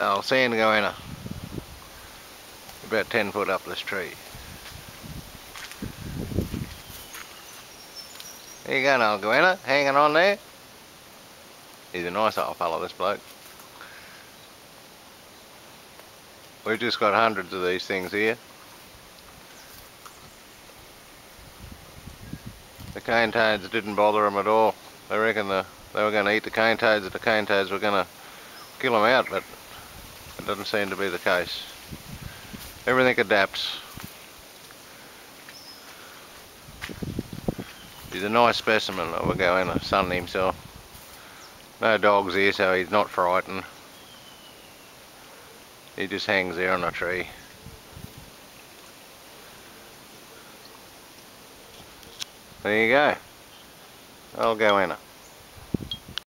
Oh, sand goanna. About 10 foot up this tree. There you go, old goanna, hanging on there. He's a nice old fellow, this bloke. We've just got hundreds of these things here. The cane toads didn't bother them at all. They reckon the, they were going to eat the cane toads and the cane toads were going to kill them out, but it doesn't seem to be the case. Everything adapts. He's a nice specimen of a goanna, son himself. No dogs here, so he's not frightened. He just hangs there on a tree. There you go. I'll go in it.